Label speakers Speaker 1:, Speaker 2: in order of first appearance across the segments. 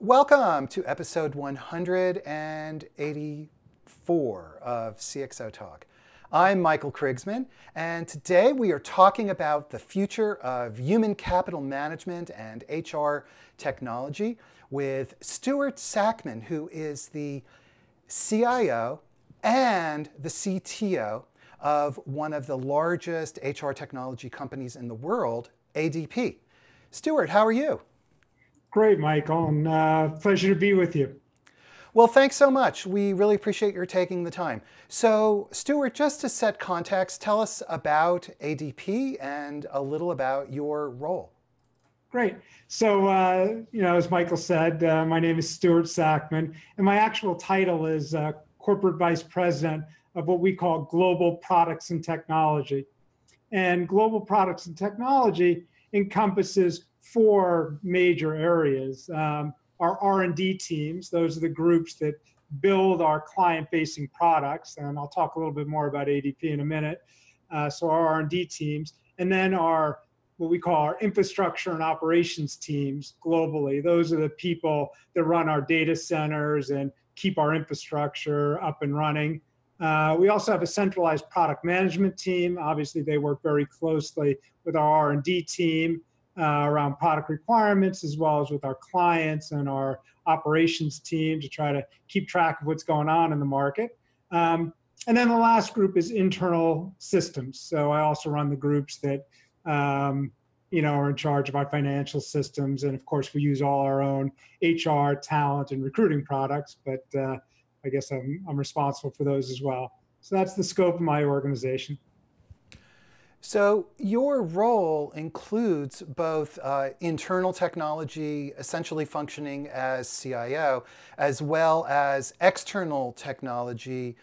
Speaker 1: Welcome to episode 184 of CXO Talk. I'm Michael Krigsman, and today we are talking about the future of human capital management and HR technology with Stuart Sackman, who is the CIO and the CTO of one of the largest HR technology companies in the world, ADP. Stuart, how are you?
Speaker 2: Great, Michael, and uh, pleasure to be with you.
Speaker 1: Well, thanks so much. We really appreciate your taking the time. So, Stuart, just to set context, tell us about ADP and a little about your role.
Speaker 2: Great. So, uh, you know, as Michael said, uh, my name is Stuart Sackman, and my actual title is uh, Corporate Vice President of what we call Global Products and Technology. And Global Products and Technology encompasses four major areas. Um, our R&D teams, those are the groups that build our client-facing products, and I'll talk a little bit more about ADP in a minute. Uh, so our R&D teams, and then our what we call our infrastructure and operations teams globally. Those are the people that run our data centers and keep our infrastructure up and running. Uh, we also have a centralized product management team. Obviously, they work very closely with our R&D team uh, around product requirements as well as with our clients and our operations team to try to keep track of what's going on in the market. Um, and then the last group is internal systems. So I also run the groups that um, you know are in charge of our financial systems, and of course we use all our own HR, talent, and recruiting products. But uh, I guess I'm I'm responsible for those as well. So that's the scope of my organization.
Speaker 1: So your role includes both uh, internal technology, essentially functioning as CIO, as well as external technology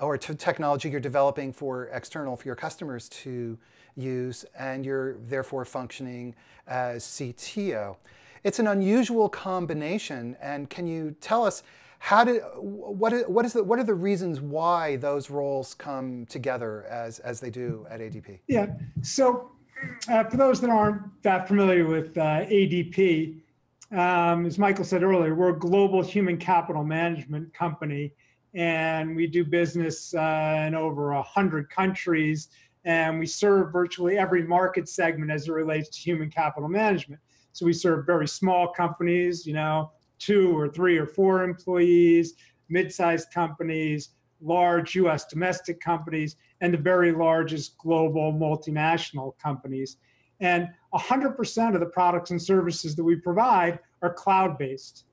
Speaker 1: or technology you're developing for external for your customers to use, and you're therefore functioning as CTO. It's an unusual combination, and can you tell us how did what is, what is the, what are the reasons why those roles come together as as they do at ADP?
Speaker 2: Yeah. So uh, for those that aren't that familiar with uh, ADP, um, as Michael said earlier, we're a global human capital management company, and we do business uh, in over a hundred countries, and we serve virtually every market segment as it relates to human capital management. So we serve very small companies, you know, two or three or four employees, mid-sized companies, large US domestic companies, and the very largest global multinational companies. And 100% of the products and services that we provide are cloud based.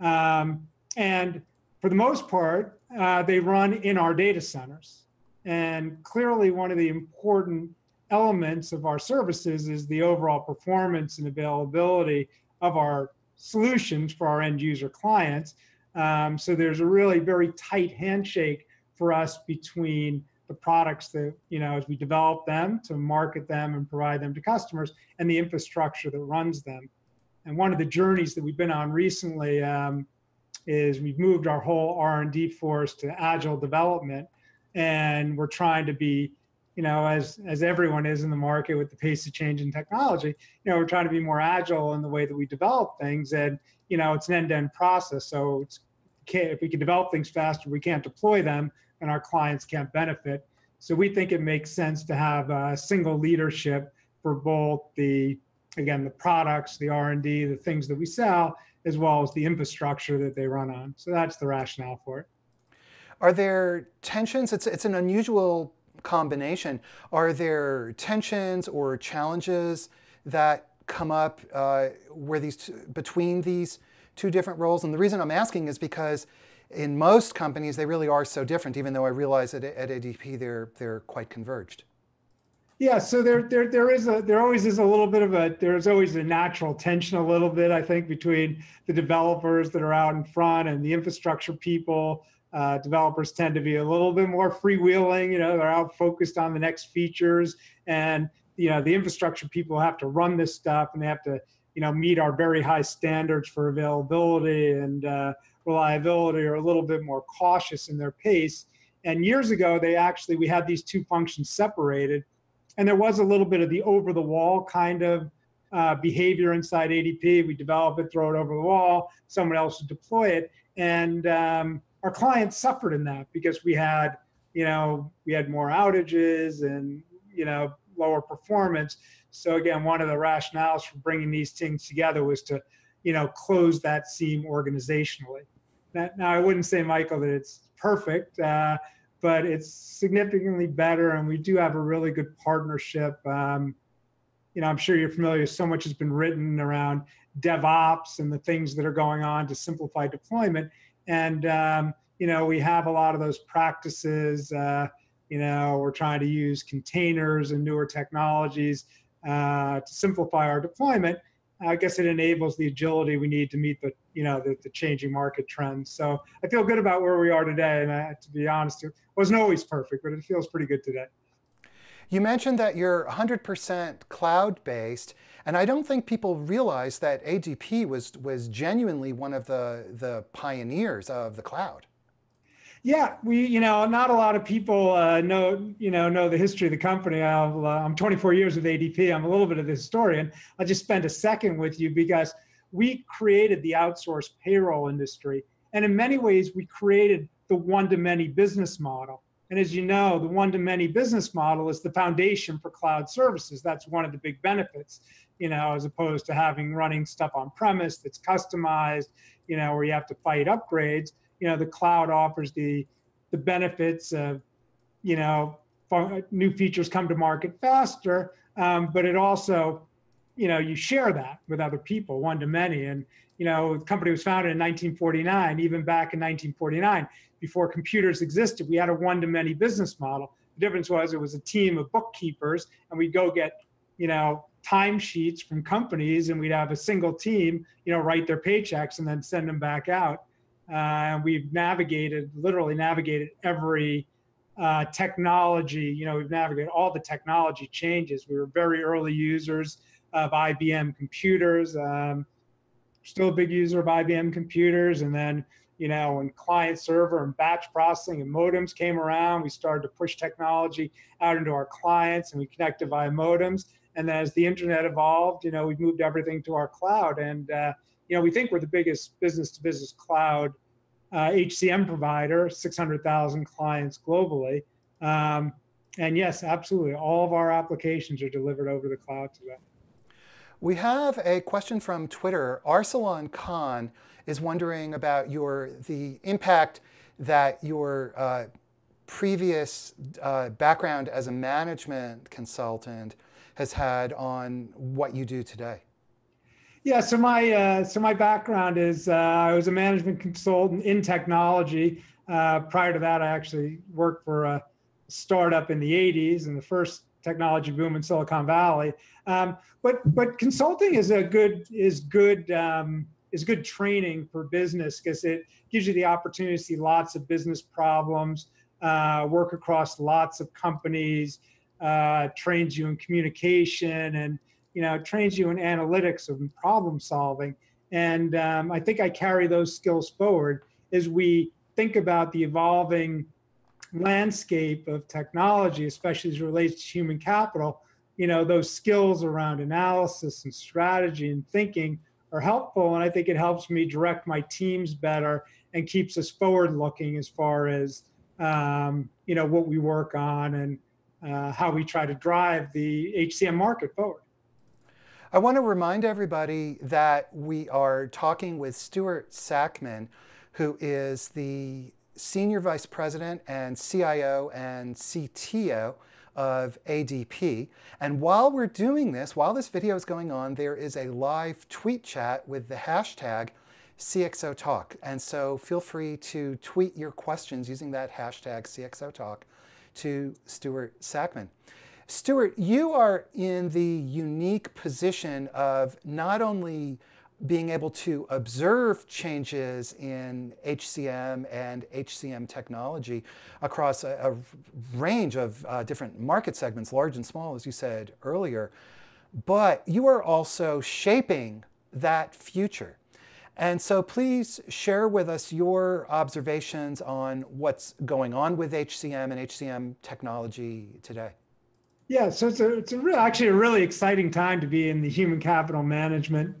Speaker 2: Um, and for the most part, uh, they run in our data centers. And clearly, one of the important elements of our services is the overall performance and availability of our solutions for our end user clients. Um, so there's a really very tight handshake for us between the products that, you know, as we develop them to market them and provide them to customers and the infrastructure that runs them. And one of the journeys that we've been on recently um, is we've moved our whole R&D force to agile development and we're trying to be you know, as as everyone is in the market with the pace of change in technology, you know, we're trying to be more agile in the way that we develop things, and you know, it's an end-to-end process. So it's if we can develop things faster, we can't deploy them, and our clients can't benefit. So we think it makes sense to have a single leadership for both the again the products, the R&D, the things that we sell, as well as the infrastructure that they run on. So that's the rationale for it.
Speaker 1: Are there tensions? It's it's an unusual combination. Are there tensions or challenges that come up uh, where these between these two different roles? And the reason I'm asking is because in most companies they really are so different. Even though I realize that at ADP they're they're quite converged.
Speaker 2: Yeah, so there, there, there is a, there always is a little bit of a, there's always a natural tension, a little bit, I think, between the developers that are out in front and the infrastructure people uh, developers tend to be a little bit more freewheeling. You know, they're out focused on the next features, and you know, the infrastructure people have to run this stuff, and they have to, you know, meet our very high standards for availability and uh, reliability, or a little bit more cautious in their pace. And years ago, they actually we had these two functions separated, and there was a little bit of the over-the-wall kind of uh, behavior inside ADP. We develop it, throw it over the wall, someone else would deploy it. And um, our clients suffered in that because we had, you know, we had more outages and, you know, lower performance. So again, one of the rationales for bringing these things together was to, you know, close that seam organizationally. Now, now I wouldn't say, Michael, that it's perfect, uh, but it's significantly better, and we do have a really good partnership. Um, you know, I'm sure you're familiar. So much has been written around DevOps and the things that are going on to simplify deployment, and um, you know, we have a lot of those practices. Uh, you know, we're trying to use containers and newer technologies uh, to simplify our deployment. I guess it enables the agility we need to meet the, you know, the, the changing market trends. So I feel good about where we are today. And I, to be honest, it wasn't always perfect, but it feels pretty good today.
Speaker 1: You mentioned that you're 100% cloud-based, and I don't think people realize that ADP was was genuinely one of the the pioneers of the cloud.
Speaker 2: Yeah, we, you know, not a lot of people uh, know, you know, know the history of the company. i am uh, 24 years with ADP. I'm a little bit of the historian. I'll just spend a second with you because we created the outsourced payroll industry. And in many ways, we created the one-to-many business model. And as you know, the one-to-many business model is the foundation for cloud services. That's one of the big benefits, you know, as opposed to having running stuff on premise that's customized, you know, where you have to fight upgrades you know the cloud offers the the benefits of you know new features come to market faster um, but it also you know you share that with other people one to many and you know the company was founded in 1949 even back in 1949 before computers existed we had a one to many business model the difference was it was a team of bookkeepers and we'd go get you know timesheets from companies and we'd have a single team you know write their paychecks and then send them back out uh, we've navigated, literally navigated every uh, technology. You know, we've navigated all the technology changes. We were very early users of IBM computers. Um, still a big user of IBM computers. And then, you know, when client server and batch processing and modems came around, we started to push technology out into our clients and we connected via modems. And then as the internet evolved, you know, we moved everything to our cloud. And uh, you know, we think we're the biggest business to business cloud uh, HCM provider, 600,000 clients globally. Um, and yes, absolutely, all of our applications are delivered over the cloud today.
Speaker 1: We have a question from Twitter. Arsalan Khan is wondering about your the impact that your uh, previous uh, background as a management consultant has had on what you do today.
Speaker 2: Yeah, so my uh, so my background is uh, I was a management consultant in technology. Uh, prior to that, I actually worked for a startup in the '80s and the first technology boom in Silicon Valley. Um, but but consulting is a good is good um, is good training for business because it gives you the opportunity to see lots of business problems, uh, work across lots of companies, uh, trains you in communication and you know, trains you in analytics and problem solving. And um, I think I carry those skills forward as we think about the evolving landscape of technology, especially as it relates to human capital. You know, those skills around analysis and strategy and thinking are helpful. And I think it helps me direct my teams better and keeps us forward looking as far as, um, you know, what we work on and uh, how we try to drive the HCM market forward.
Speaker 1: I want to remind everybody that we are talking with Stuart Sackman, who is the Senior Vice President and CIO and CTO of ADP. And while we're doing this, while this video is going on, there is a live tweet chat with the hashtag CXOTalk. And so feel free to tweet your questions using that hashtag CXOTalk to Stuart Sackman. Stuart, you are in the unique position of not only being able to observe changes in HCM and HCM technology across a, a range of uh, different market segments, large and small, as you said earlier, but you are also shaping that future. And so please share with us your observations on what's going on with HCM and HCM technology today.
Speaker 2: Yeah, so it's a it's a actually a really exciting time to be in the human capital management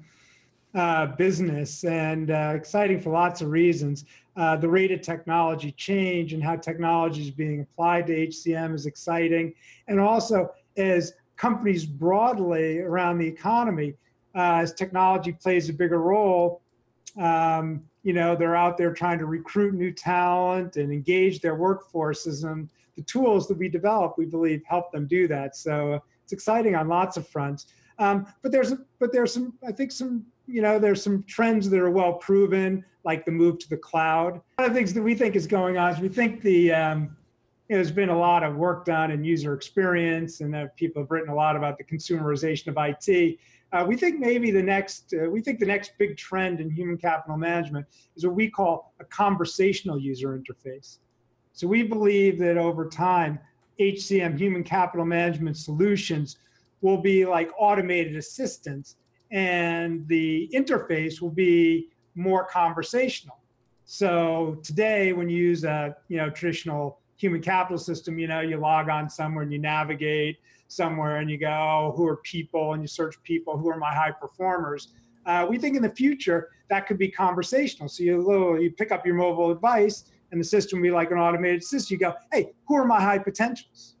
Speaker 2: uh, business, and uh, exciting for lots of reasons. Uh, the rate of technology change and how technology is being applied to HCM is exciting, and also as companies broadly around the economy, uh, as technology plays a bigger role. Um, you know, they're out there trying to recruit new talent and engage their workforces, and the tools that we develop, we believe, help them do that. So it's exciting on lots of fronts. Um, but there's but there's some I think some you know there's some trends that are well proven, like the move to the cloud. One of the things that we think is going on is we think the um, you know, there's been a lot of work done in user experience, and people have written a lot about the consumerization of IT. Uh, we think maybe the next, uh, we think the next big trend in human capital management is what we call a conversational user interface. So we believe that over time, HCM, human capital management solutions, will be like automated assistants, and the interface will be more conversational. So today, when you use a you know traditional human capital system, you know you log on somewhere and you navigate somewhere and you go, who are people, and you search people, who are my high performers. Uh, we think in the future that could be conversational. So you little, you pick up your mobile device and the system would be like an automated system. You go, hey, who are my high potentials?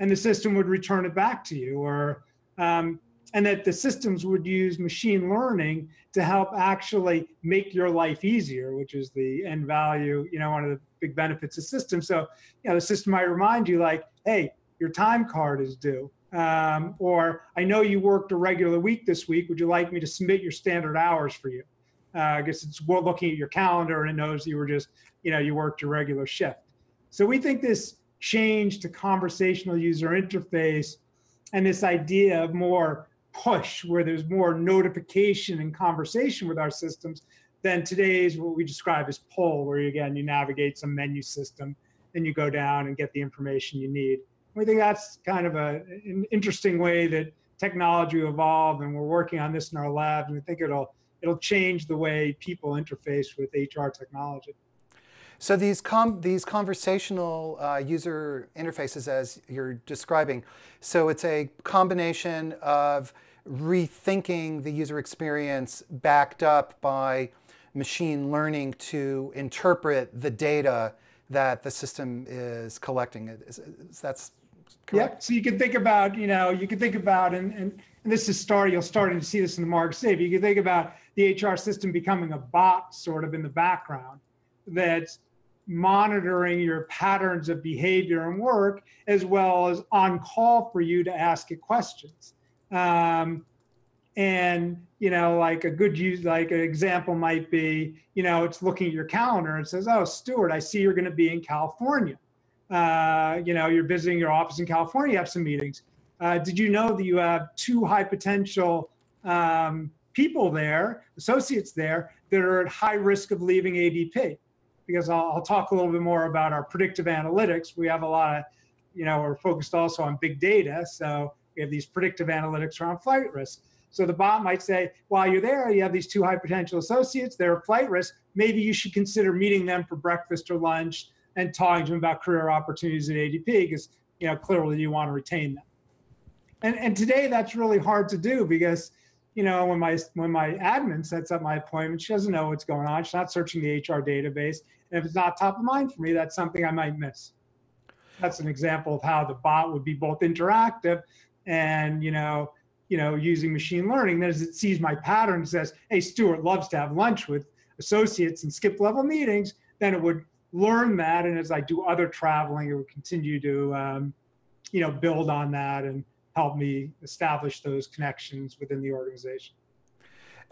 Speaker 2: And the system would return it back to you. Or um, and that the systems would use machine learning to help actually make your life easier, which is the end value, you know, one of the big benefits of systems. So, you know, the system might remind you like, hey, your time card is due. Um, or I know you worked a regular week this week. Would you like me to submit your standard hours for you? Uh, I guess it's well looking at your calendar and it knows you were just you know, you worked your regular shift. So we think this change to conversational user interface and this idea of more push where there's more notification and conversation with our systems than today's what we describe as pull, where you, again you navigate some menu system and you go down and get the information you need. We think that's kind of a, an interesting way that technology will evolve, and we're working on this in our lab, and we think it'll it'll change the way people interface with HR technology.
Speaker 1: So these com these conversational uh, user interfaces, as you're describing, so it's a combination of rethinking the user experience backed up by machine learning to interpret the data that the system is collecting. Is, is that's correct?
Speaker 2: Yeah. So you can think about, you know, you can think about, and, and, and this is starting, you're starting to see this in the market today, but you can think about the HR system becoming a bot sort of in the background that's monitoring your patterns of behavior and work, as well as on call for you to ask it questions. Um, and you know, like a good use, like an example might be, you know, it's looking at your calendar and says, "Oh, Stuart, I see you're going to be in California. Uh, you know, you're visiting your office in California. You have some meetings. Uh, did you know that you have two high potential um, people there, associates there, that are at high risk of leaving ADP?" because I'll, I'll, talk a little bit more about our predictive analytics. We have a lot of, you know, we're focused also on big data. So we have these predictive analytics around flight risk. So the bot might say, while you're there, you have these two high potential associates, they're flight risk. Maybe you should consider meeting them for breakfast or lunch and talking to them about career opportunities at ADP because, you know, clearly you want to retain them. And, and today that's really hard to do because you know, when my when my admin sets up my appointment, she doesn't know what's going on. She's not searching the HR database. And if it's not top of mind for me, that's something I might miss. That's an example of how the bot would be both interactive and you know, you know, using machine learning. That as it sees my pattern, and says, "Hey, Stuart loves to have lunch with associates and skip level meetings." Then it would learn that, and as I do other traveling, it would continue to, um, you know, build on that and help me establish those connections within the organization.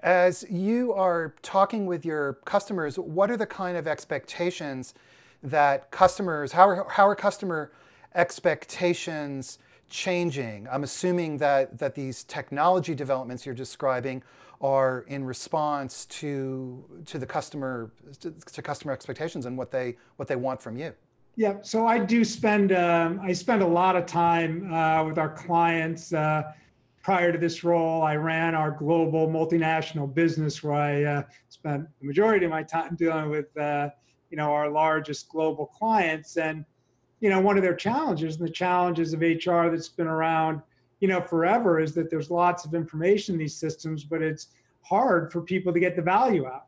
Speaker 1: As you are talking with your customers, what are the kind of expectations that customers, how are, how are customer expectations changing? I'm assuming that, that these technology developments you're describing are in response to, to the customer, to, to customer expectations and what they, what they want from you.
Speaker 2: Yeah, so I do spend um, I spend a lot of time uh, with our clients. Uh, prior to this role, I ran our global multinational business, where I uh, spent the majority of my time dealing with uh, you know our largest global clients. And you know, one of their challenges, and the challenges of HR that's been around, you know, forever, is that there's lots of information in these systems, but it's hard for people to get the value out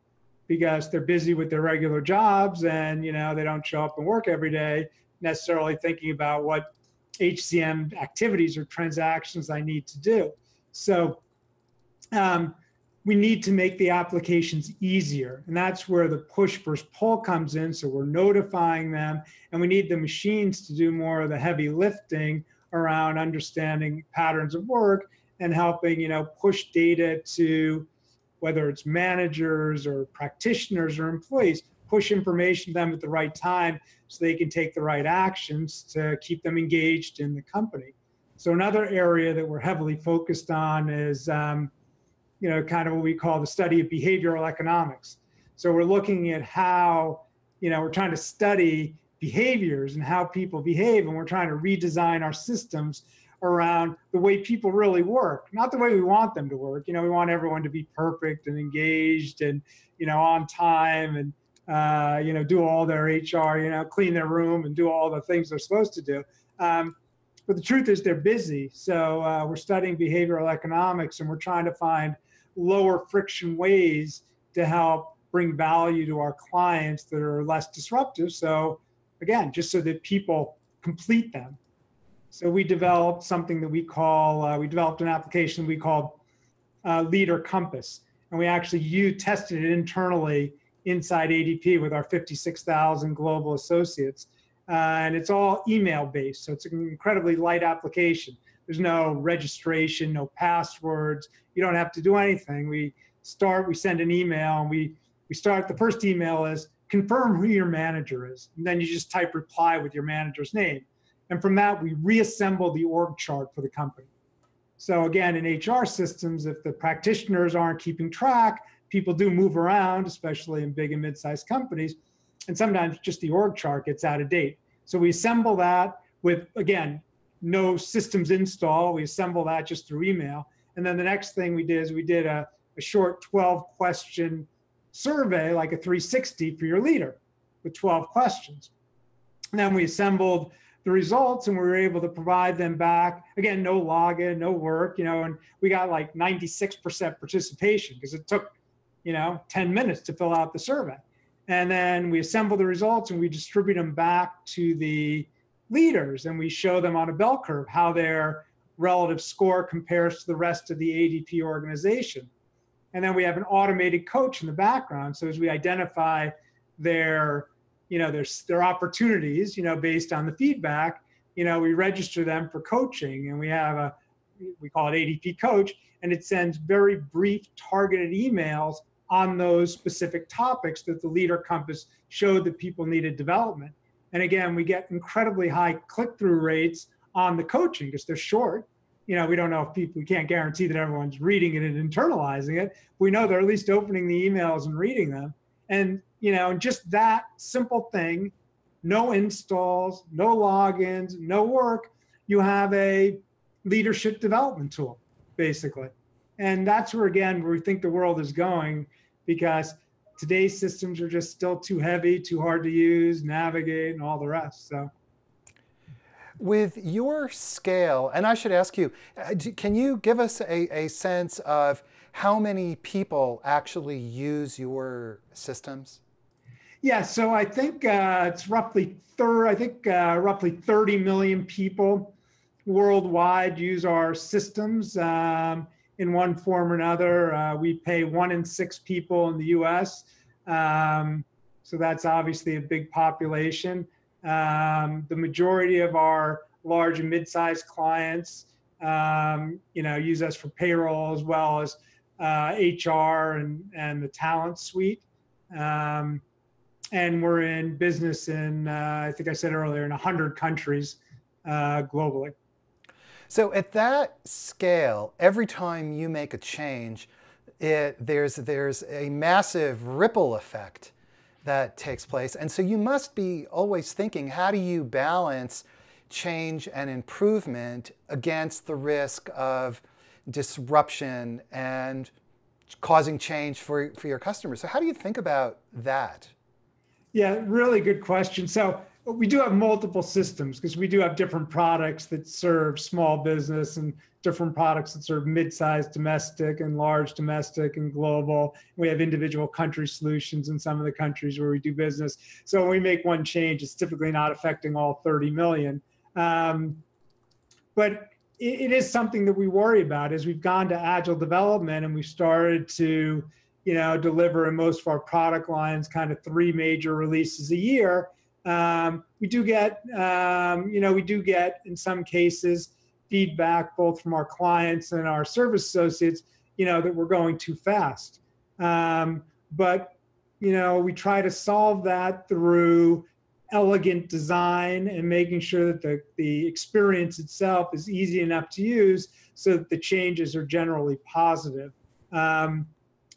Speaker 2: because they're busy with their regular jobs and you know they don't show up and work every day necessarily thinking about what HCM activities or transactions I need to do. So um, we need to make the applications easier. And that's where the push versus pull comes in. So we're notifying them, and we need the machines to do more of the heavy lifting around understanding patterns of work and helping, you know, push data to whether it's managers or practitioners or employees, push information to them at the right time so they can take the right actions to keep them engaged in the company. So another area that we're heavily focused on is, um, you know, kind of what we call the study of behavioral economics. So we're looking at how, you know, we're trying to study behaviors and how people behave, and we're trying to redesign our systems around the way people really work, not the way we want them to work. You know, we want everyone to be perfect and engaged and, you know, on time and, uh, you know, do all their HR, you know, clean their room and do all the things they're supposed to do. Um, but the truth is they're busy. So uh, we're studying behavioral economics and we're trying to find lower friction ways to help bring value to our clients that are less disruptive. So again, just so that people complete them so we developed something that we call, uh, we developed an application we called uh, Leader Compass. And we actually you tested it internally inside ADP with our 56,000 global associates. Uh, and it's all email based. So it's an incredibly light application. There's no registration, no passwords. You don't have to do anything. We start, we send an email, and we, we start, the first email is confirm who your manager is. And then you just type reply with your manager's name. And from that, we reassemble the org chart for the company. So again, in HR systems, if the practitioners aren't keeping track, people do move around, especially in big and mid-sized companies, and sometimes just the org chart gets out of date. So we assemble that with, again, no systems install. We assemble that just through email. And then the next thing we did is we did a, a short 12 question survey, like a 360 for your leader with 12 questions. And then we assembled the results and we were able to provide them back. Again, no login, no work, you know, and we got like 96% participation because it took, you know, 10 minutes to fill out the survey. And then we assemble the results and we distribute them back to the leaders and we show them on a bell curve how their relative score compares to the rest of the ADP organization. And then we have an automated coach in the background. So as we identify their you know there's their opportunities you know based on the feedback you know we register them for coaching and we have a we call it adp coach and it sends very brief targeted emails on those specific topics that the leader compass showed that people needed development and again we get incredibly high click-through rates on the coaching because they're short. You know we don't know if people we can't guarantee that everyone's reading it and internalizing it. We know they're at least opening the emails and reading them. And you know, just that simple thing, no installs, no logins, no work, you have a leadership development tool, basically. And that's where, again, where we think the world is going because today's systems are just still too heavy, too hard to use, navigate, and all the rest. So,
Speaker 1: with your scale, and I should ask you, uh, can you give us a, a sense of how many people actually use your systems?
Speaker 2: Yeah, so I think uh, it's roughly third. I think uh, roughly 30 million people worldwide use our systems um, in one form or another. Uh, we pay one in six people in the U.S., um, so that's obviously a big population. Um, the majority of our large and mid-sized clients, um, you know, use us for payroll as well as HR uh, and and the talent suite. Um, and we're in business in, uh, I think I said earlier, in 100 countries uh, globally.
Speaker 1: So at that scale, every time you make a change, it, there's, there's a massive ripple effect that takes place. And so you must be always thinking, how do you balance change and improvement against the risk of disruption and causing change for, for your customers? So how do you think about that?
Speaker 2: Yeah, really good question. So we do have multiple systems because we do have different products that serve small business and different products that serve mid-sized domestic and large domestic and global. We have individual country solutions in some of the countries where we do business. So when we make one change, it's typically not affecting all 30 million. Um, but it, it is something that we worry about as we've gone to agile development and we've started to, you know, deliver in most of our product lines kind of three major releases a year um, we do get, um, you know, we do get in some cases feedback both from our clients and our service associates, you know, that we're going too fast. Um, but, you know, we try to solve that through elegant design and making sure that the, the experience itself is easy enough to use so that the changes are generally positive. Um,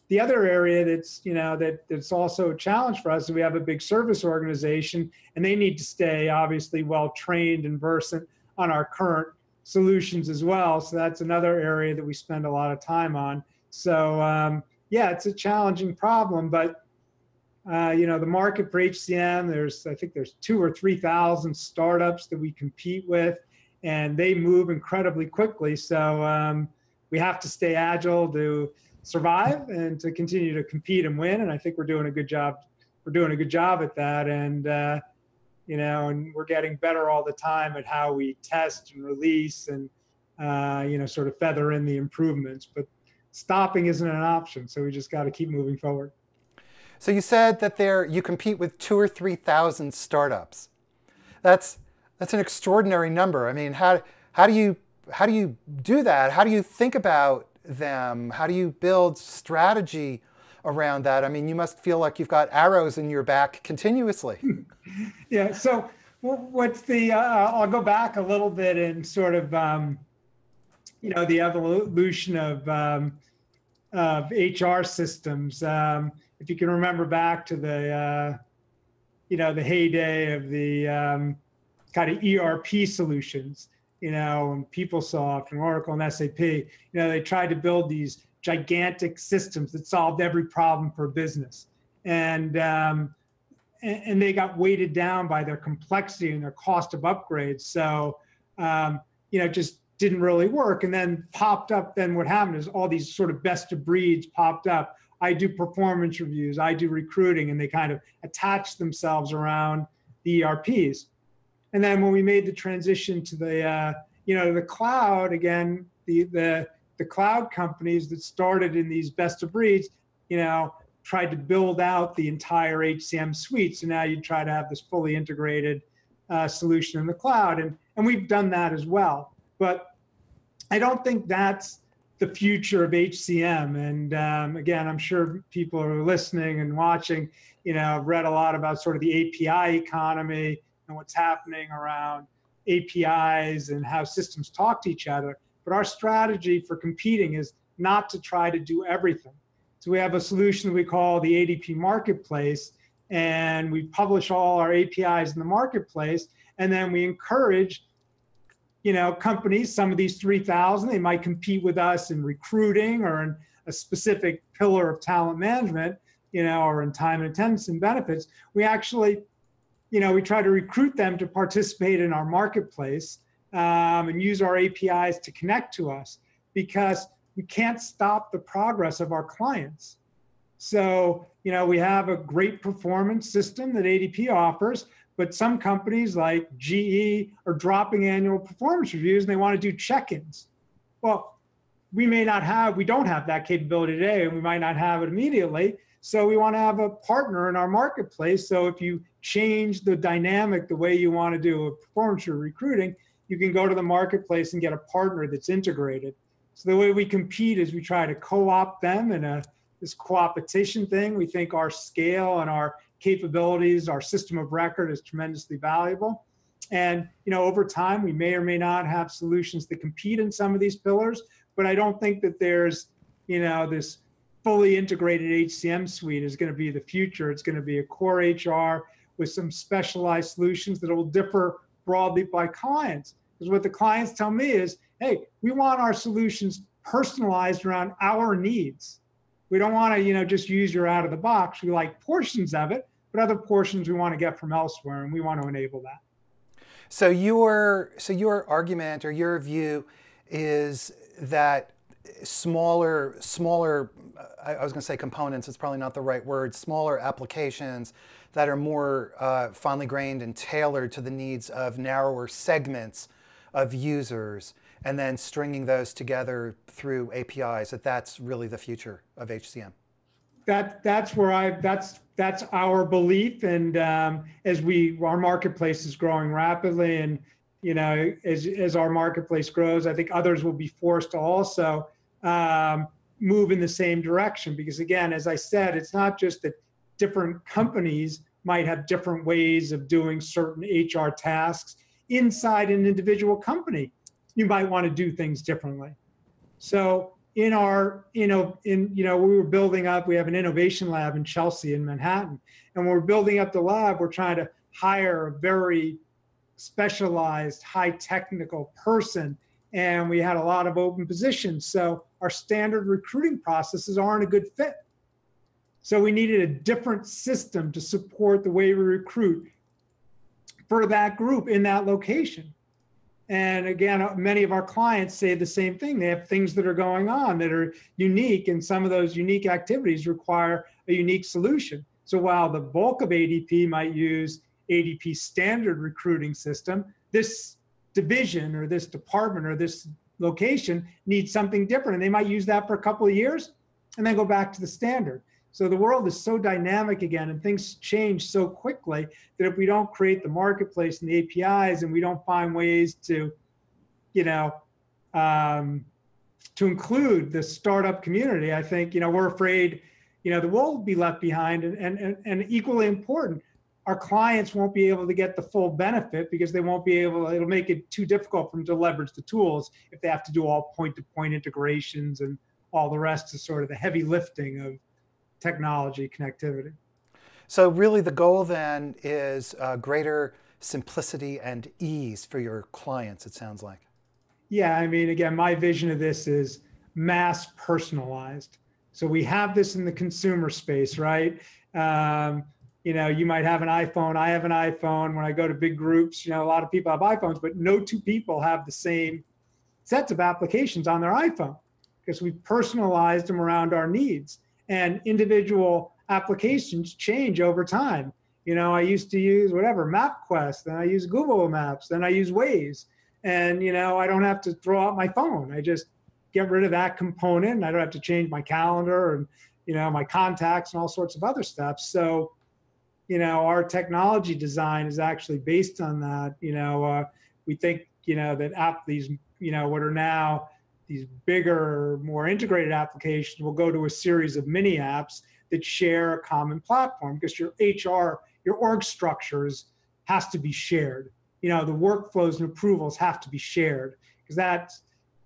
Speaker 2: the other area that's you know that that's also a challenge for us is we have a big service organization and they need to stay obviously well trained and versant on our current solutions as well. So that's another area that we spend a lot of time on. So um, yeah it's a challenging problem but uh, you know the market for hcm there's i think there's two or three thousand startups that we compete with and they move incredibly quickly. So um, we have to stay agile to survive and to continue to compete and win. And I think we're doing a good job. We're doing a good job at that. And, uh, you know, and we're getting better all the time at how we test and release and, uh, you know, sort of feather in the improvements. But stopping isn't an option. So we just got to keep moving forward.
Speaker 1: So you said that there you compete with two or three thousand startups. That's that's an extraordinary number. I mean, how how do you how do you do that? How do you think about them? How do you build strategy around that? I mean, you must feel like you've got arrows in your back continuously.
Speaker 2: yeah. So, what's the? Uh, I'll go back a little bit and sort of, um, you know, the evolution of um, of HR systems. Um, if you can remember back to the, uh, you know, the heyday of the um, kind of ERP solutions you know, and PeopleSoft and Oracle and SAP, you know, they tried to build these gigantic systems that solved every problem for business. And, um, and, and, they got weighted down by their complexity and their cost of upgrades. So, um, you know, just didn't really work. And then popped up, then what happened is all these sort of best of breeds popped up. I do performance reviews, I do recruiting, and they kind of attach themselves around the ERPs. And then when we made the transition to the, uh, you know, the cloud again, the the the cloud companies that started in these best of breeds, you know, tried to build out the entire HCM suite. So now you try to have this fully integrated uh, solution in the cloud, and and we've done that as well. But I don't think that's the future of HCM. And um, again, I'm sure people are listening and watching. You know, have read a lot about sort of the API economy and what's happening around APIs and how systems talk to each other. But our strategy for competing is not to try to do everything. So we have a solution we call the ADP Marketplace, and we publish all our APIs in the marketplace, and then we encourage you know companies some of these 3000 they might compete with us in recruiting or in a specific pillar of talent management you know or in time and attendance and benefits we actually you know, we try to recruit them to participate in our marketplace um, and use our APIs to connect to us because we can't stop the progress of our clients. So, you know, we have a great performance system that ADP offers, but some companies like GE are dropping annual performance reviews and they want to do check ins. Well, we may not have, we don't have that capability today, and we might not have it immediately. So we want to have a partner in our marketplace. So if you change the dynamic the way you want to do a performance or recruiting, you can go to the marketplace and get a partner that's integrated. So the way we compete is we try to co-opt them in a this co-opetition thing. We think our scale and our capabilities, our system of record is tremendously valuable. And you know, over time, we may or may not have solutions that compete in some of these pillars, but I don't think that there's, you know, this fully integrated HCM suite is going to be the future. It's going to be a core HR with some specialized solutions that will differ broadly by clients. Because what the clients tell me is, hey, we want our solutions personalized around our needs. We don't want to, you know, just use your out of the box. We like portions of it, but other portions we want to get from elsewhere, and we want to enable that.
Speaker 1: So your so your argument or your view is that smaller smaller I was going to say components. It's probably not the right word. Smaller applications that are more uh, finely grained and tailored to the needs of narrower segments of users, and then stringing those together through APIs. That that's really the future of HCM.
Speaker 2: That that's where I that's that's our belief, and um, as we our marketplace is growing rapidly, and you know as as our marketplace grows, I think others will be forced to also. Um, move in the same direction. Because again as i said it's not just that different companies might have different ways of doing certain hr tasks. Inside an individual company you might want to do things differently. So in our you know in you know we were building up we have an innovation lab in chelsea in manhattan. And when we're building up the lab we're trying to hire a very specialized high technical person and we had a lot of open positions so our standard recruiting processes aren't a good fit. So we needed a different system to support the way we recruit for that group in that location. And again, many of our clients say the same thing. They have things that are going on that are unique, and some of those unique activities require a unique solution. So while the bulk of ADP might use ADP standard recruiting system, this division or this department or this location needs something different. And they might use that for a couple of years and then go back to the standard. So the world is so dynamic again and things change so quickly that if we don't create the marketplace and the APIs and we don't find ways to, you know, um, to include the startup community, I think, you know, we're afraid, you know, the world will be left behind and, and, and equally important, our clients won't be able to get the full benefit because they won't be able it'll make it too difficult for them to leverage the tools if they have to do all point to point integrations and all the rest is sort of the heavy lifting of technology connectivity.
Speaker 1: So really the goal then is uh, greater simplicity and ease for your clients it sounds like.
Speaker 2: Yeah i mean again my vision of this is mass personalized. So we have this in the consumer space right? Um, you know, you might have an iPhone. I have an iPhone. When I go to big groups, you know, a lot of people have iPhones, but no two people have the same sets of applications on their iPhone because we've personalized them around our needs. And individual applications change over time. You know, I used to use whatever MapQuest, then I use Google Maps, then I use Waze. And, you know, I don't have to throw out my phone. I just get rid of that component. and I don't have to change my calendar and, you know, my contacts and all sorts of other stuff. So, you know, our technology design is actually based on that. You know, uh, we think, you know, that app these, you know, what are now these bigger, more integrated applications will go to a series of mini apps that share a common platform because your HR, your org structures has to be shared. You know, the workflows and approvals have to be shared because that's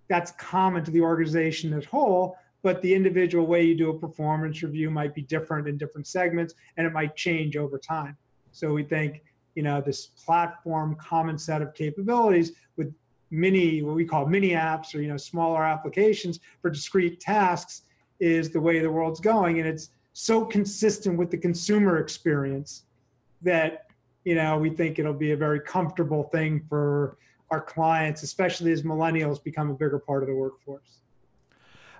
Speaker 2: that's common to the organization as whole but the individual way you do a performance review might be different in different segments and it might change over time. So we think, you know, this platform common set of capabilities with mini, what we call mini apps or, you know, smaller applications for discrete tasks is the way the world's going. And it's so consistent with the consumer experience that, you know, we think it'll be a very comfortable thing for our clients, especially as millennials become a bigger part of the workforce.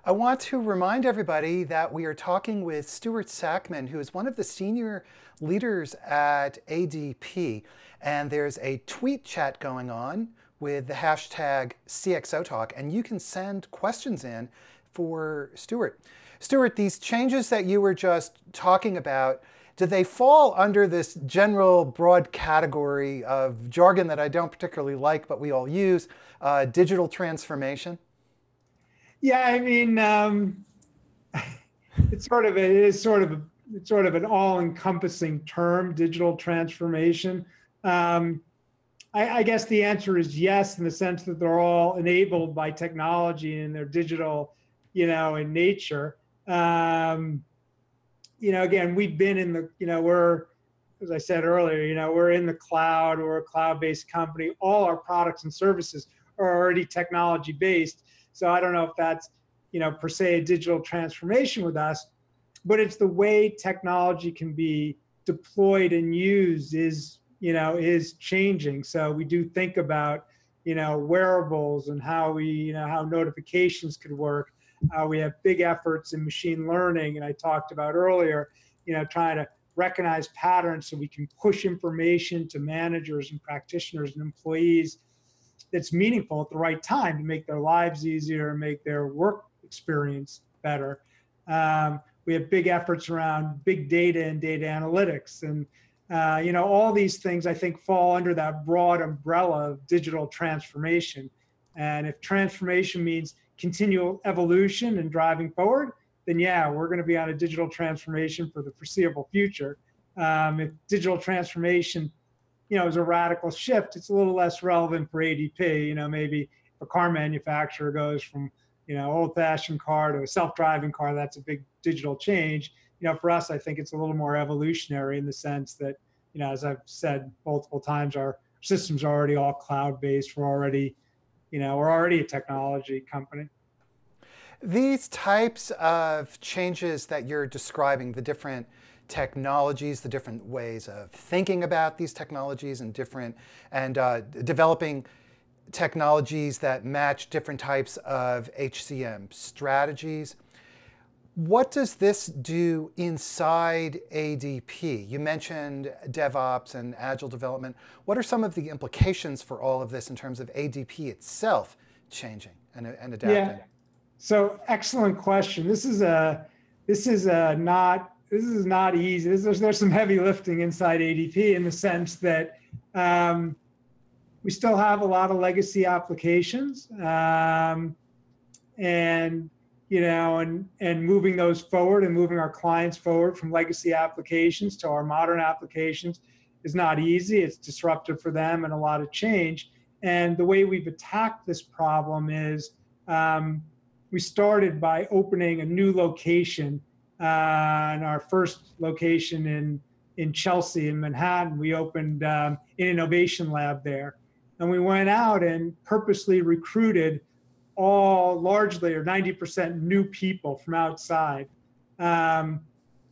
Speaker 1: I want to remind everybody that we are talking with Stuart Sackman, who is one of the senior leaders at ADP. And there's a tweet chat going on with the hashtag CXOTalk, and you can send questions in for Stuart. Stuart, these changes that you were just talking about, do they fall under this general broad category of jargon that I don't particularly like, but we all use, uh, digital transformation?
Speaker 2: Yeah, I mean, um, it's sort of a, it is sort of it's sort of an all-encompassing term, digital transformation. Um, I, I, guess the answer is yes, in the sense that they're all enabled by technology and they're digital, you know, in nature. Um, you know, again, we've been in the, you know, we're, as I said earlier, you know, we're in the cloud, we're a cloud-based company. All our products and services are already technology-based so I don't know if that's, you know, per se a digital transformation with us, but it's the way technology can be deployed and used is you know is changing. So we do think about you know wearables and how we you know how notifications could work. Uh, we have big efforts in machine learning, and I talked about earlier, you know, trying to recognize patterns so we can push information to managers and practitioners and employees that's meaningful at the right time to make their lives easier and make their work experience better. Um, we have big efforts around big data and data analytics. And, uh, you know, all these things I think fall under that broad umbrella of digital transformation. And if transformation means continual evolution and driving forward, then yeah, we're going to be on a digital transformation for the foreseeable future. Um, if digital transformation, you know, is a radical shift, it's a little less relevant for ADP. You know, maybe if a car manufacturer goes from you know old-fashioned car to a self-driving car, that's a big digital change. You know, for us, I think it's a little more evolutionary in the sense that, you know, as I've said multiple times, our systems are already all cloud-based. We're already, you know, we're already a technology company.
Speaker 1: These types of changes that you're describing, the different technologies, the different ways of thinking about these technologies and different, and uh, developing technologies that match different types of HCM strategies. What does this do inside ADP? You mentioned DevOps and Agile development. What are some of the implications for all of this in terms of ADP itself changing and, and adapting? Yeah.
Speaker 2: So excellent question. This is a this is a not this is not easy. There's, there's some heavy lifting inside ADP in the sense that um, we still have a lot of legacy applications, um, and you know, and and moving those forward and moving our clients forward from legacy applications to our modern applications is not easy. It's disruptive for them and a lot of change. And the way we've attacked this problem is um, we started by opening a new location, and our first location in in Chelsea in Manhattan. We opened um, an innovation lab there, and we went out and purposely recruited all largely or 90% new people from outside. Um,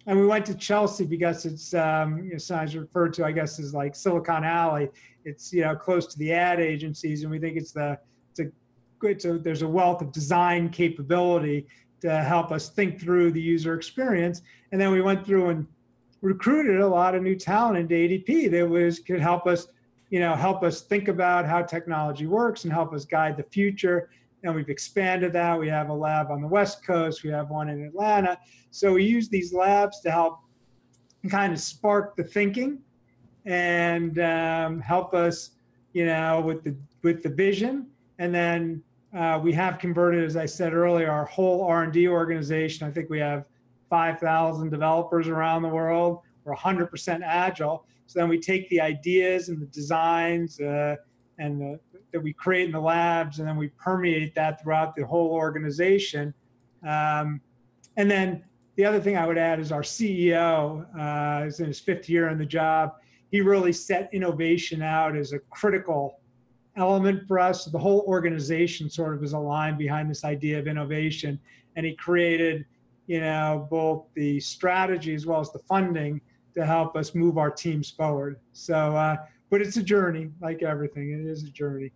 Speaker 2: and we went to Chelsea because it's um, you know, sometimes referred to, I guess, as like Silicon Alley. It's you know close to the ad agencies, and we think it's the it's a good. so there's a wealth of design capability to help us think through the user experience. And then we went through and recruited a lot of new talent into ADP that was could help us, you know, help us think about how technology works and help us guide the future. And we've expanded that. We have a lab on the West Coast. We have one in Atlanta. So we use these labs to help kind of spark the thinking and um, help us, you know, with the with the vision. And then uh, we have converted, as I said earlier, our whole R&D organization. I think we have 5,000 developers around the world. We're 100% agile. So then we take the ideas and the designs uh, and the, that we create in the labs, and then we permeate that throughout the whole organization. Um, and then the other thing I would add is our CEO uh, is in his fifth year in the job. He really set innovation out as a critical element for us. The whole organization sort of is aligned behind this idea of innovation, and he created, you know, both the strategy as well as the funding to help us move our teams forward. So, uh, but it's a journey, like everything. It is a journey.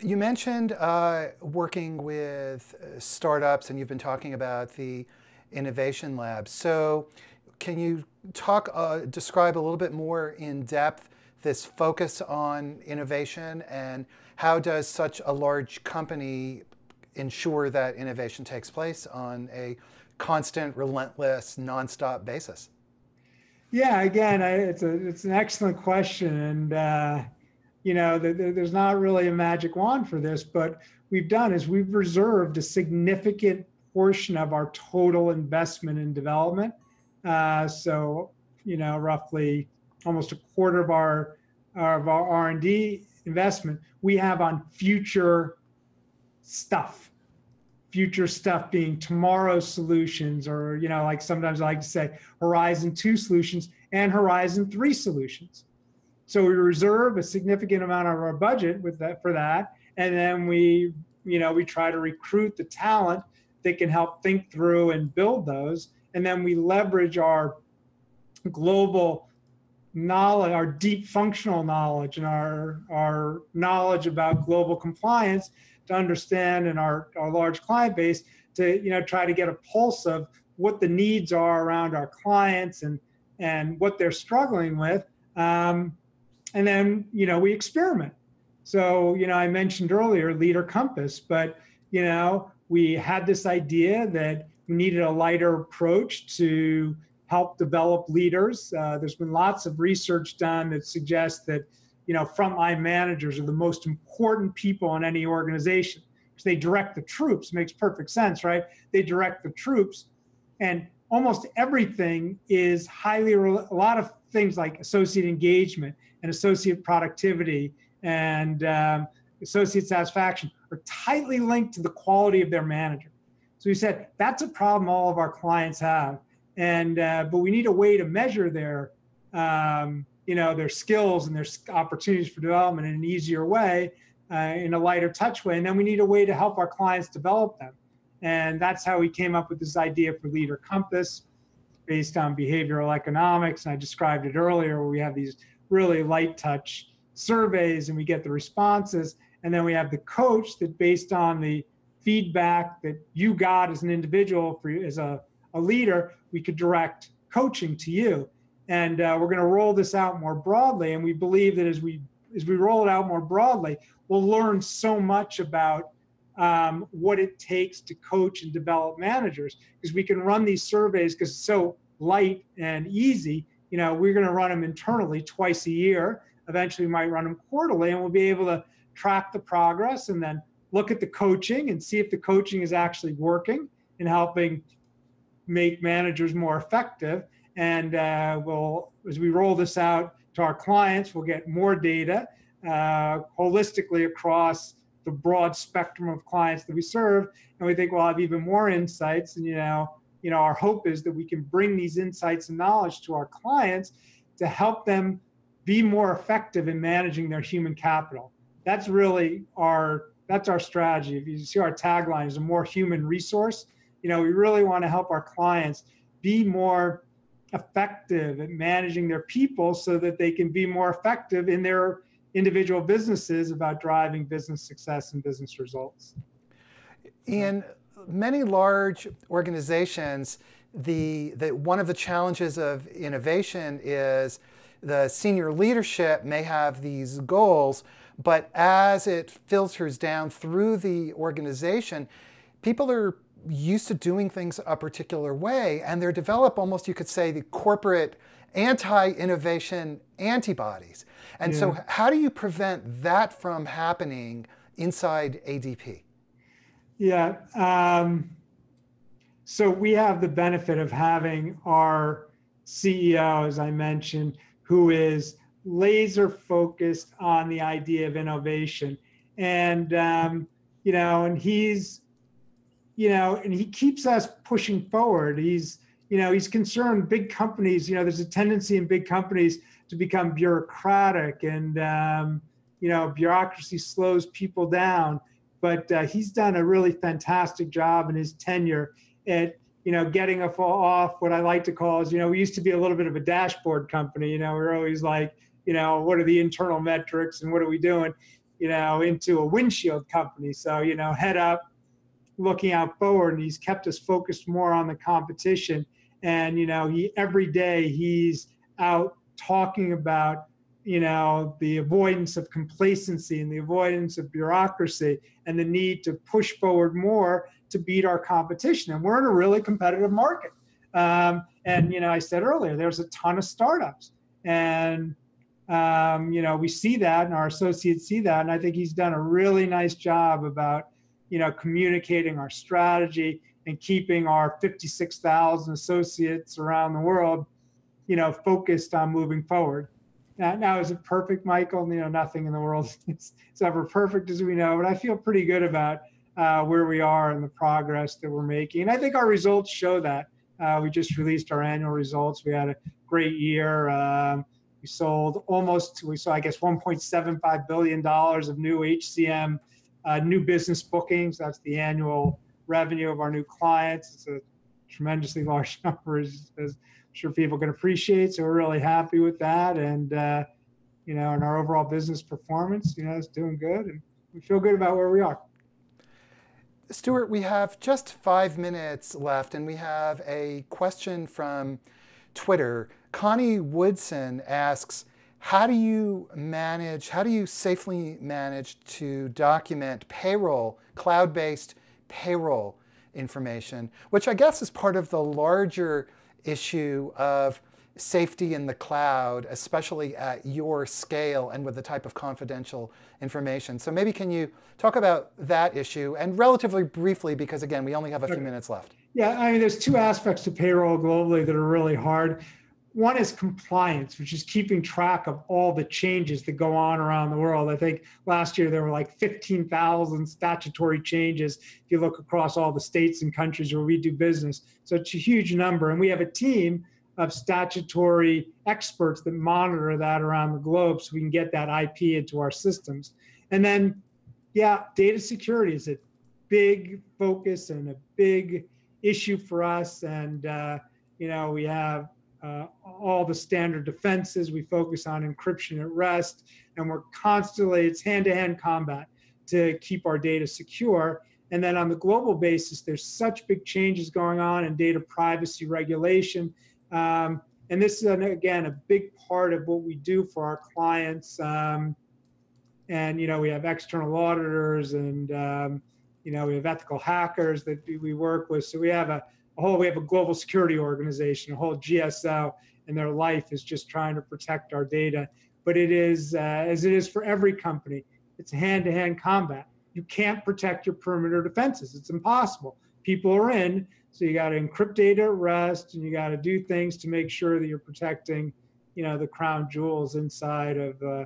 Speaker 1: You mentioned uh, working with uh, startups, and you've been talking about the innovation lab. So, can you talk, uh, describe a little bit more in depth this focus on innovation and how does such a large company ensure that innovation takes place on a constant, relentless, nonstop basis?
Speaker 2: Yeah, again, I, it's a it's an excellent question, and uh, you know, the, the, there's not really a magic wand for this, but we've done is we've reserved a significant portion of our total investment in development. Uh, so, you know, roughly almost a quarter of our of our R&D investment we have on future stuff. Future stuff being tomorrow's solutions or you know like sometimes i like to say horizon 2 solutions and horizon 3 solutions. So we reserve a significant amount of our budget with that for that and then we you know we try to recruit the talent that can help think through and build those and then we leverage our global knowledge, our deep functional knowledge, and our our knowledge about global compliance to understand and our, our large client base to you know try to get a pulse of what the needs are around our clients and and what they're struggling with um, and then you know we experiment. So you know i mentioned earlier leader compass but you know we had this idea that we needed a lighter approach to help develop leaders. Uh, there's been lots of research done that suggests that you know frontline managers are the most important people in any organization. Because they direct the troops makes perfect sense right? They direct the troops and almost everything is highly a lot of things like associate engagement and associate productivity and um, associate satisfaction are tightly linked to the quality of their manager. So we said that's a problem all of our clients have and uh, but we need a way to measure their um, you know their skills and their opportunities for development in an easier way uh, in a lighter touch way and then we need a way to help our clients develop them and that's how we came up with this idea for Leader Compass based on behavioral economics. And I described it earlier where we have these really light touch surveys and we get the responses. And then we have the coach that based on the feedback that you got as an individual for you as a, a leader, we could direct coaching to you. And uh, we're going to roll this out more broadly. And we believe that as we as we roll it out more broadly, we'll learn so much about um, what it takes to coach and develop managers because we can run these surveys because it's so light and easy. You know, we're going to run them internally twice a year. Eventually, we might run them quarterly, and we'll be able to track the progress and then look at the coaching and see if the coaching is actually working and helping make managers more effective. And uh, we'll, as we roll this out to our clients, we'll get more data uh, holistically across the broad spectrum of clients that we serve. And we think we'll have even more insights. And you know you know our hope is that we can bring these insights and knowledge to our clients to help them be more effective in managing their human capital. That's really our that's our strategy. If you see our tagline is a more human resource you know we really want to help our clients be more effective at managing their people so that they can be more effective in their individual businesses about driving business success and business results.
Speaker 1: In many large organizations, the, the, one of the challenges of innovation is the senior leadership may have these goals, but as it filters down through the organization, people are used to doing things a particular way, and they develop almost, you could say, the corporate anti innovation antibodies. And yeah. so, how do you prevent that from happening inside ADP?
Speaker 2: Yeah. Um, so, we have the benefit of having our CEO, as I mentioned, who is laser focused on the idea of innovation. And, um, you know, and he's, you know, and he keeps us pushing forward. He's, you know, he's concerned big companies, you know, there's a tendency in big companies to become bureaucratic and, um, you know, bureaucracy slows people down. But uh, he's done a really fantastic job in his tenure at, you know, getting a off what I like to call is, you know, we used to be a little bit of a dashboard company. You know, we're always like, you know, what are the internal metrics and what are we doing, you know, into a windshield company. So, you know, head up, looking out forward, and he's kept us focused more on the competition. And you know he every day he's out talking about you know the avoidance of complacency and the avoidance of bureaucracy and the need to push forward more to beat our competition. And we're in a really competitive market. Um, and you know i said earlier there's a ton of startups. And um, you know we see that and our associates see that. And i think he's done a really nice job about you know communicating our strategy and keeping our 56,000 associates around the world, you know, focused on moving forward. Now, now is it perfect, Michael? You know, nothing in the world is, ever perfect as we know, but I feel pretty good about uh, where we are and the progress that we're making. And I think our results show that. Uh, we just released our annual results. We had a great year. Um, we sold almost, we saw, I guess, $1.75 billion of new HCM, uh, new business bookings. That's the annual revenue of our new clients. It's a tremendously large number, as, as I'm sure people can appreciate. So we're really happy with that, and uh, you know, and our overall business performance, you know, is doing good, and we feel good about where we are.
Speaker 1: Stuart, we have just five minutes left, and we have a question from Twitter. Connie Woodson asks, how do you manage, how do you safely manage to document payroll, cloud-based payroll information, which I guess is part of the larger issue of safety in the cloud, especially at your scale and with the type of confidential information. So maybe can you talk about that issue and relatively briefly, because again, we only have a few minutes left.
Speaker 2: Yeah, I mean, there's two aspects to payroll globally that are really hard. One is compliance, which is keeping track of all the changes that go on around the world. I think last year there were like 15,000 statutory changes if you look across all the states and countries where we do business. So it's a huge number. And we have a team of statutory experts that monitor that around the globe so we can get that IP into our systems. And then, yeah, data security is a big focus and a big issue for us. And, uh, you know, we have uh, all the standard defenses. We focus on encryption at rest, and we're constantly, it's hand to hand combat to keep our data secure. And then on the global basis, there's such big changes going on in data privacy regulation um, and this is, an, again, a big part of what we do for our clients. Um, and, you know, we have external auditors and, um, you know, we have ethical hackers that we work with. So we have a, whole, we have a global security organization, a whole GSO, and their life is just trying to protect our data. But it is, uh, as it is for every company, it's hand to hand combat. You can't protect your perimeter defenses, it's impossible. People are in, so you got to encrypt data at rest, and you got to do things to make sure that you're protecting, you know, the crown jewels inside of uh,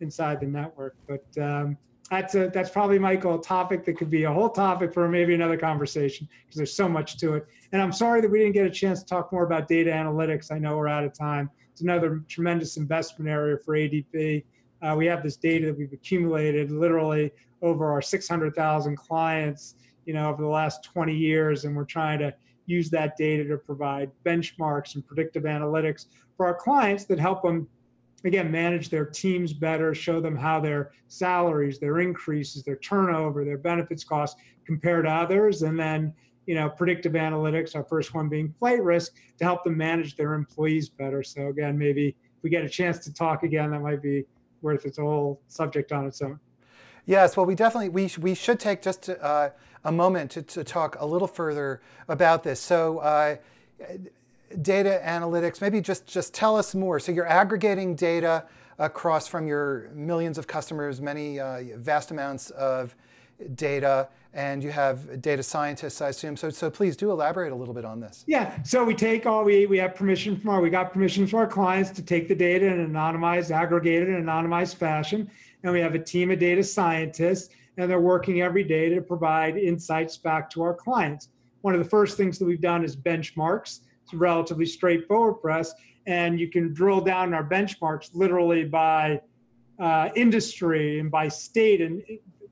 Speaker 2: inside the network. But um, that's a that's probably Michael a topic that could be a whole topic for maybe another conversation because there's so much to it. And I'm sorry that we didn't get a chance to talk more about data analytics. I know we're out of time. It's another tremendous investment area for ADP. Uh, we have this data that we've accumulated literally over our 600,000 clients you know, over the last 20 years, and we're trying to use that data to provide benchmarks and predictive analytics for our clients that help them again manage their teams better show them how their salaries their increases their turnover their benefits costs compare to others. And then you know predictive analytics our first one being flight risk to help them manage their employees better. So again maybe if we get a chance to talk again that might be worth its whole subject on its own.
Speaker 1: Yes, well, we definitely we we should take just uh, a moment to, to talk a little further about this. So, uh, data analytics, maybe just just tell us more. So, you're aggregating data across from your millions of customers, many uh, vast amounts of data, and you have data scientists, I assume. So, so please do elaborate a little bit on this.
Speaker 2: Yeah. So we take all we we have permission from our we got permission from our clients to take the data in an anonymized, aggregated, anonymized fashion and we have a team of data scientists, and they're working every day to provide insights back to our clients. One of the first things that we've done is benchmarks. It's relatively straightforward for us, and you can drill down our benchmarks literally by uh, industry and by state and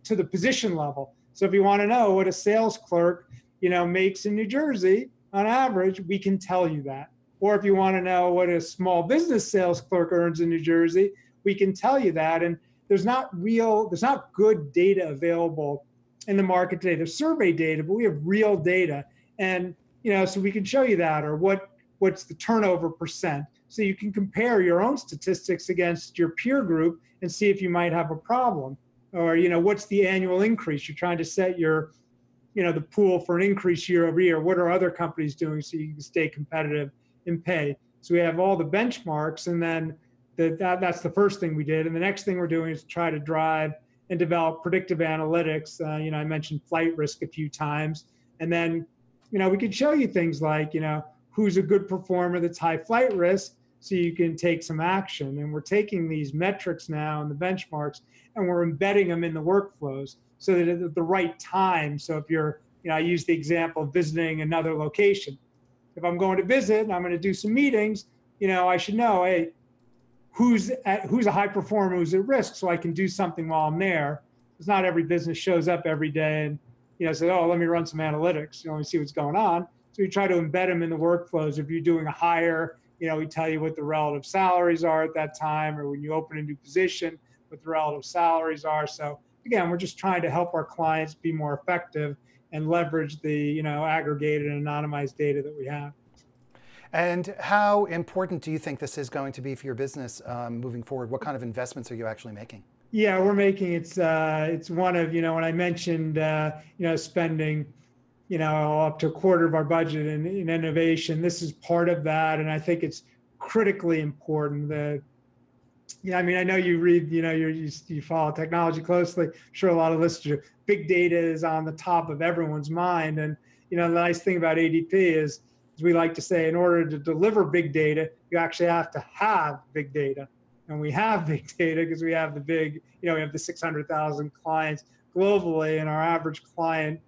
Speaker 2: to the position level. So if you want to know what a sales clerk, you know, makes in New Jersey on average, we can tell you that. Or if you want to know what a small business sales clerk earns in New Jersey, we can tell you that. And there's not real, there's not good data available in the market today. There's survey data, but we have real data. And, you know, so we can show you that or what what's the turnover percent. So you can compare your own statistics against your peer group and see if you might have a problem. Or, you know, what's the annual increase? You're trying to set your, you know, the pool for an increase year over year. What are other companies doing so you can stay competitive in pay? So we have all the benchmarks and then that, that that's the first thing we did. And the next thing we're doing is try to drive and develop predictive analytics. Uh, you know, I mentioned flight risk a few times, and then you know we could show you things like you know who's a good performer that's high flight risk, so you can take some action. And we're taking these metrics now and the benchmarks, and we're embedding them in the workflows so that at the right time. So if you're you know, I use the example of visiting another location. If I'm going to visit and I'm going to do some meetings, you know, I should know, hey, who's at, who's a high performer who's at risk so I can do something while I'm there. Because not every business shows up every day and you know say, oh, let me run some analytics, you know, let me see what's going on. So we try to embed them in the workflows. If you're doing a hire, you know, we tell you what the relative salaries are at that time, or when you open a new position, what the relative salaries are. So again, we're just trying to help our clients be more effective and leverage the you know aggregated and anonymized data that we have.
Speaker 1: And how important do you think this is going to be for your business um, moving forward? What kind of investments are you actually making?
Speaker 2: Yeah, we're making it's uh, it's one of you know when I mentioned uh, you know spending you know up to a quarter of our budget in, in innovation. This is part of that, and I think it's critically important that yeah, I mean, I know you read, you know, you you follow technology closely. I'm sure a lot of listeners. Big data is on the top of everyone's mind, and you know, the nice thing about ADP is, as we like to say, in order to deliver big data, you actually have to have big data, and we have big data because we have the big, you know, we have the 600,000 clients globally, and our average client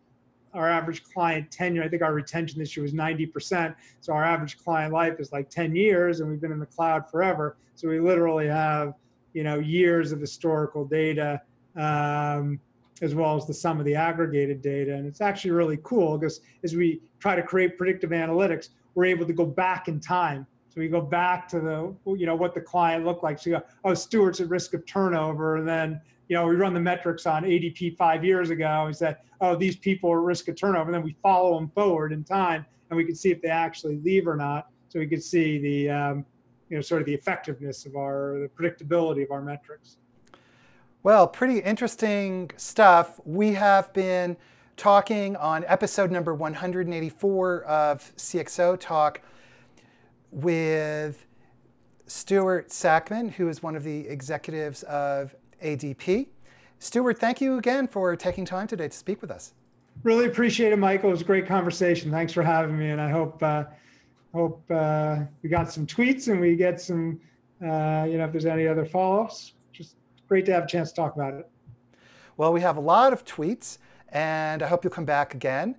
Speaker 2: our average client tenure, I think our retention this year was 90%. So our average client life is like 10 years and we've been in the cloud forever. So we literally have, you know, years of historical data um, as well as the sum of the aggregated data. And it's actually really cool because as we try to create predictive analytics, we're able to go back in time. So we go back to the, you know, what the client looked like. So go, oh, Stuart's at risk of turnover. And then you know, we run the metrics on ADP five years ago. We said, oh, these people are risk of turnover. And then we follow them forward in time and we can see if they actually leave or not. So we could see the, um, you know, sort of the effectiveness of our, the predictability of our metrics.
Speaker 1: Well, pretty interesting stuff. We have been talking on episode number 184 of CXO Talk with Stuart Sackman, who is one of the executives of ADP. Stuart, thank you again for taking time today to speak with us.
Speaker 2: Really appreciate it, Michael. It was a great conversation. Thanks for having me, and I hope uh, hope uh, we got some tweets and we get some. Uh, you know, if there's any other follow-ups, just great to have a chance to talk about it.
Speaker 1: Well, we have a lot of tweets, and I hope you'll come back again.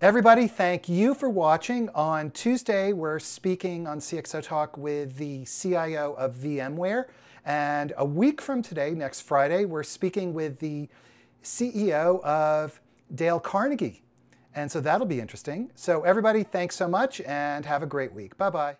Speaker 1: Everybody, thank you for watching. On Tuesday, we're speaking on CXO Talk with the CIO of VMware. And a week from today, next Friday, we're speaking with the CEO of Dale Carnegie. And so that'll be interesting. So, everybody, thanks so much and have a great week. Bye bye.